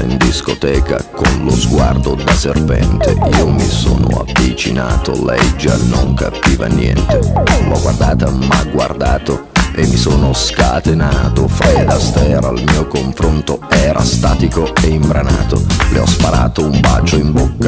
In discoteca con lo sguardo da serpente. Io mi sono avvicinato, lei già non capiva niente. L'ho guardata, ma guardato e mi sono scatenato. Fred Astaire al mio confronto era statico e imbranato. Le ho sparato un bacio in bocca